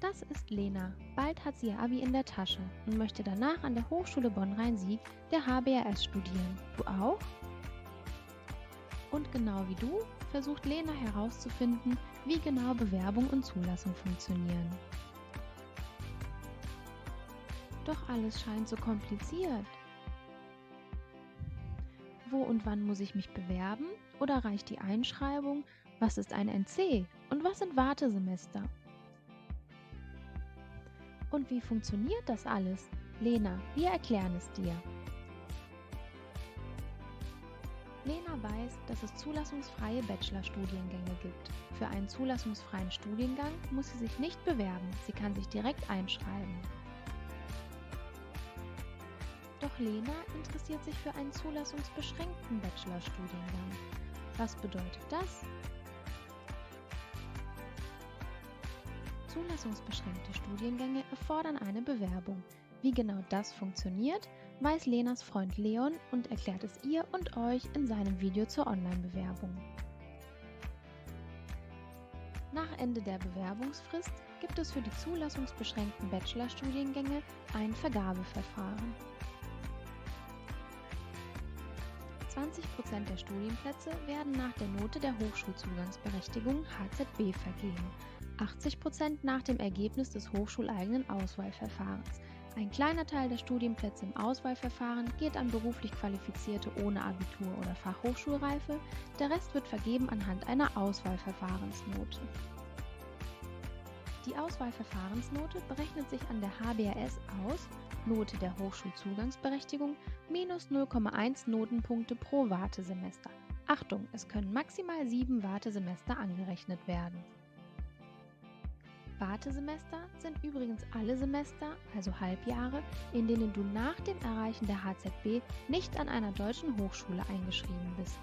Das ist Lena. Bald hat sie ihr Abi in der Tasche und möchte danach an der Hochschule Bonn-Rhein-Sieg der HBRS studieren. Du auch? Und genau wie du versucht Lena herauszufinden, wie genau Bewerbung und Zulassung funktionieren. Doch alles scheint so kompliziert. Wo und wann muss ich mich bewerben? Oder reicht die Einschreibung? Was ist ein NC? Und was sind Wartesemester? Und wie funktioniert das alles? Lena, wir erklären es dir. Lena weiß, dass es zulassungsfreie Bachelorstudiengänge gibt. Für einen zulassungsfreien Studiengang muss sie sich nicht bewerben, sie kann sich direkt einschreiben. Doch Lena interessiert sich für einen zulassungsbeschränkten Bachelorstudiengang. Was bedeutet das? Zulassungsbeschränkte Studiengänge erfordern eine Bewerbung. Wie genau das funktioniert, weiß Lenas Freund Leon und erklärt es ihr und euch in seinem Video zur Online-Bewerbung. Nach Ende der Bewerbungsfrist gibt es für die zulassungsbeschränkten Bachelorstudiengänge ein Vergabeverfahren. 20% der Studienplätze werden nach der Note der Hochschulzugangsberechtigung HZB vergeben, 80% nach dem Ergebnis des hochschuleigenen Auswahlverfahrens. Ein kleiner Teil der Studienplätze im Auswahlverfahren geht an beruflich Qualifizierte ohne Abitur oder Fachhochschulreife, der Rest wird vergeben anhand einer Auswahlverfahrensnote. Die Auswahlverfahrensnote berechnet sich an der HBRS aus, Note der Hochschulzugangsberechtigung, minus 0,1 Notenpunkte pro Wartesemester. Achtung, es können maximal sieben Wartesemester angerechnet werden. Wartesemester sind übrigens alle Semester, also Halbjahre, in denen du nach dem Erreichen der HZB nicht an einer deutschen Hochschule eingeschrieben bist.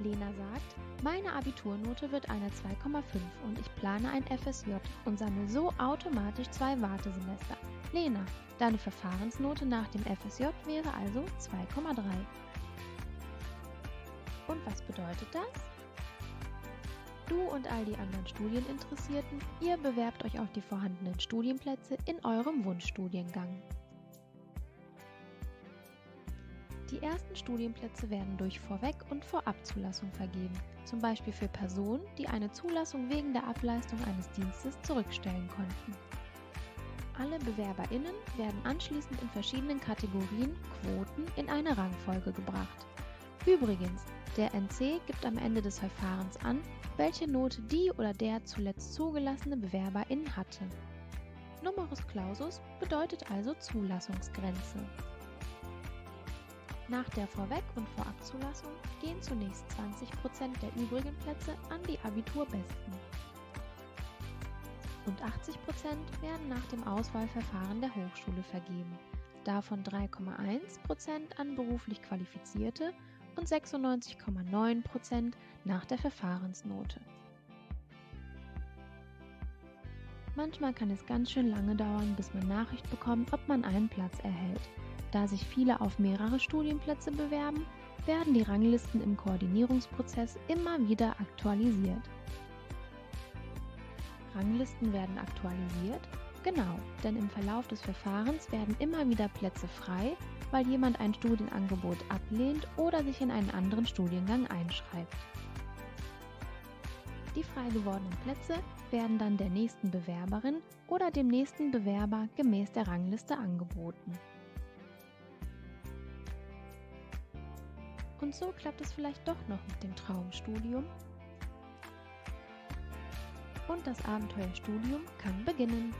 Lena sagt, meine Abiturnote wird eine 2,5 und ich plane ein FSJ und sammle so automatisch zwei Wartesemester. Lena, deine Verfahrensnote nach dem FSJ wäre also 2,3. Und was bedeutet das? Du und all die anderen Studieninteressierten, ihr bewerbt euch auf die vorhandenen Studienplätze in eurem Wunschstudiengang. Die ersten Studienplätze werden durch Vorweg- und Vorabzulassung vergeben, zum Beispiel für Personen, die eine Zulassung wegen der Ableistung eines Dienstes zurückstellen konnten. Alle BewerberInnen werden anschließend in verschiedenen Kategorien Quoten in eine Rangfolge gebracht. Übrigens, der NC gibt am Ende des Verfahrens an, welche Note die oder der zuletzt zugelassene Bewerberin hatte. Numerus Clausus bedeutet also Zulassungsgrenze. Nach der Vorweg- und Vorabzulassung gehen zunächst 20% der übrigen Plätze an die Abiturbesten. Und 80% werden nach dem Auswahlverfahren der Hochschule vergeben, davon 3,1% an beruflich Qualifizierte und 96,9% nach der Verfahrensnote. Manchmal kann es ganz schön lange dauern, bis man Nachricht bekommt, ob man einen Platz erhält. Da sich viele auf mehrere Studienplätze bewerben, werden die Ranglisten im Koordinierungsprozess immer wieder aktualisiert. Ranglisten werden aktualisiert? Genau, denn im Verlauf des Verfahrens werden immer wieder Plätze frei weil jemand ein Studienangebot ablehnt oder sich in einen anderen Studiengang einschreibt. Die frei gewordenen Plätze werden dann der nächsten Bewerberin oder dem nächsten Bewerber gemäß der Rangliste angeboten. Und so klappt es vielleicht doch noch mit dem Traumstudium. Und das Abenteuerstudium kann beginnen.